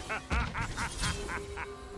ハハハハ!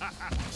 ha ha ha!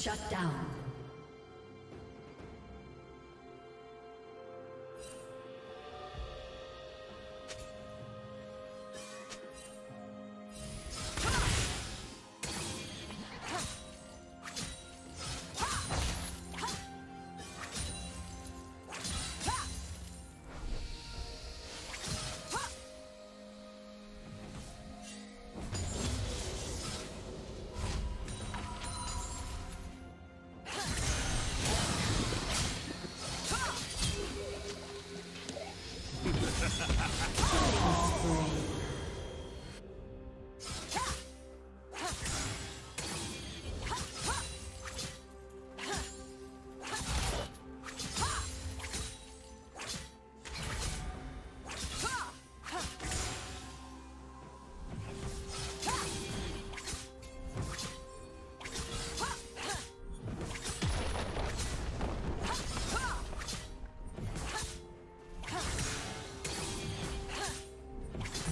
Shut down.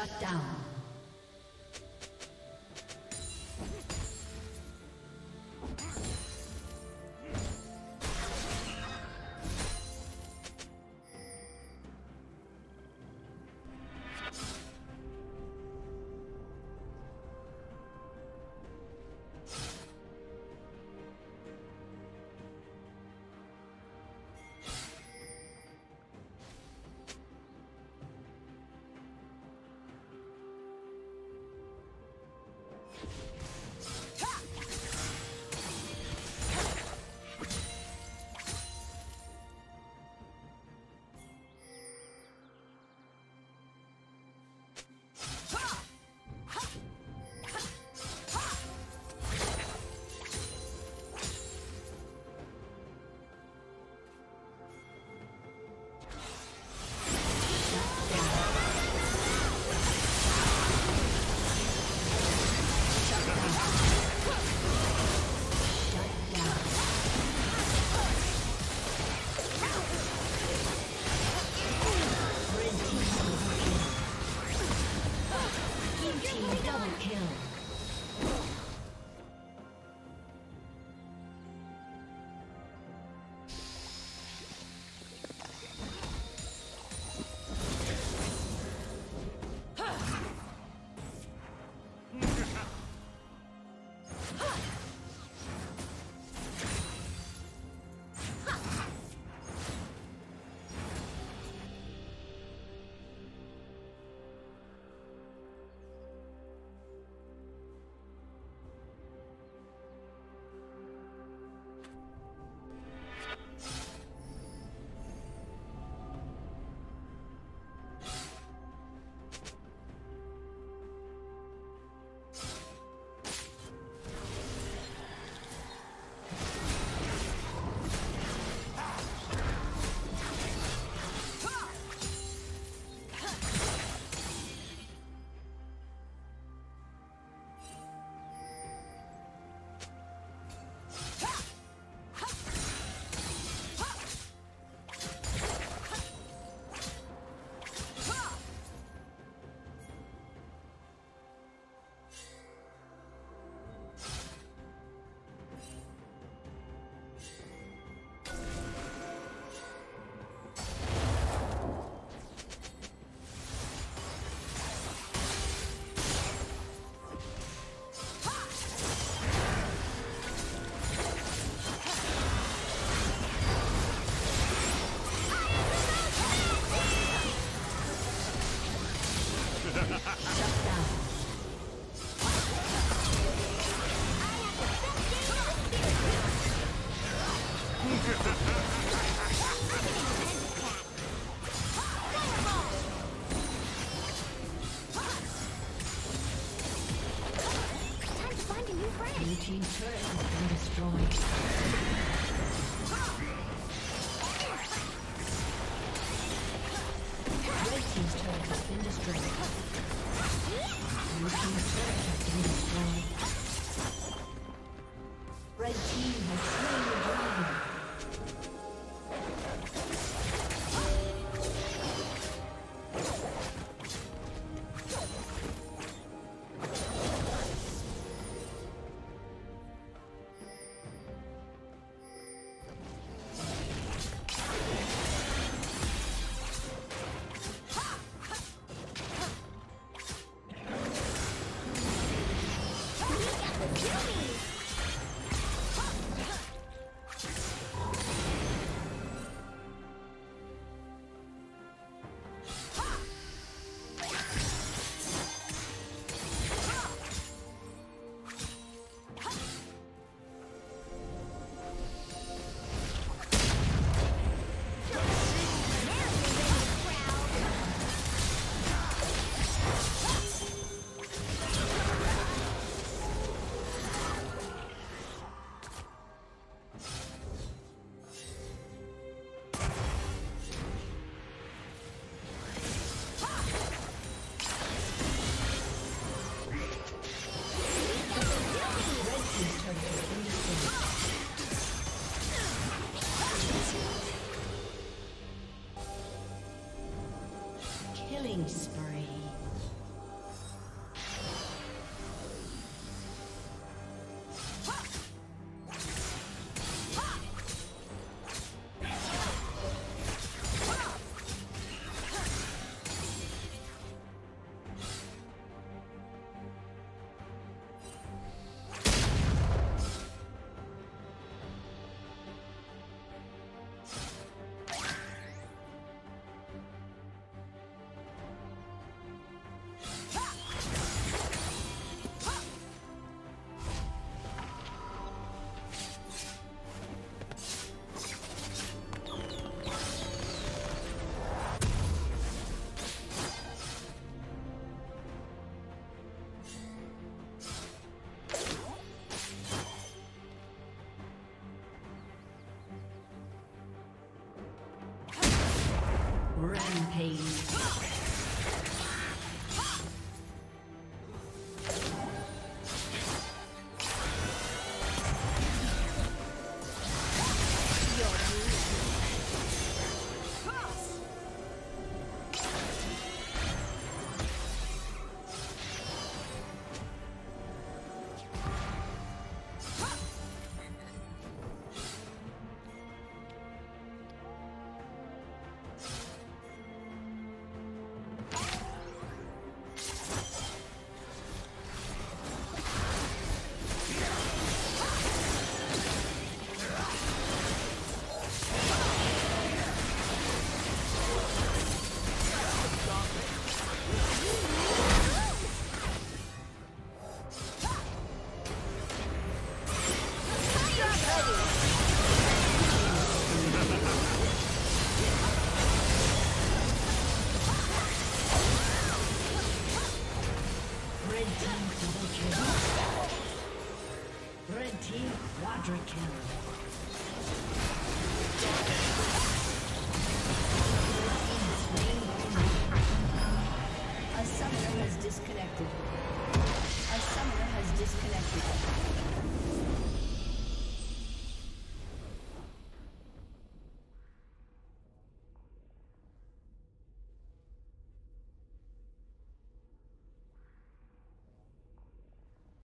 Shut down.